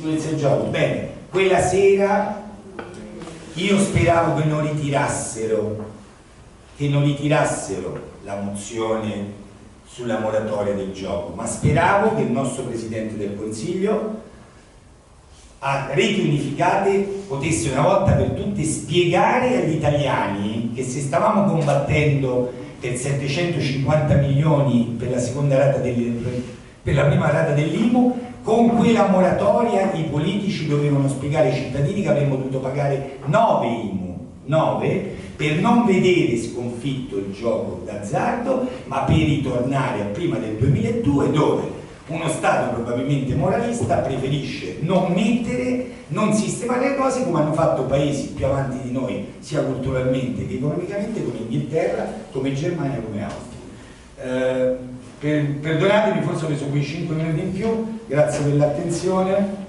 sicurezza del gioco. Bene, quella sera io speravo che non ritirassero, che non ritirassero la mozione sulla moratoria del gioco, ma speravo che il nostro Presidente del Consiglio a reti unificate potesse una volta per tutte spiegare agli italiani che se stavamo combattendo per 750 milioni per la seconda rata del, per la prima rata dell'IMU con quella moratoria i politici dovevano spiegare ai cittadini che avremmo dovuto pagare 9 IMU 9 per non vedere sconfitto il gioco d'azzardo ma per ritornare a prima del 2002 dove uno Stato probabilmente moralista preferisce non mettere, non sistemare le cose come hanno fatto paesi più avanti di noi sia culturalmente che economicamente come Inghilterra, come Germania, come Austria. Per, perdonatemi, forse ho preso quei 5 minuti in più, grazie per l'attenzione.